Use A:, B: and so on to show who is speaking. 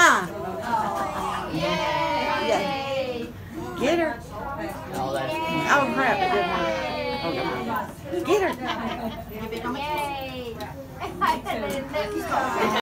A: Huh?
B: Yay!
A: Get her.
C: Oh, that's
A: Oh, crap. It didn't work. Oh. Get her.
B: Yay!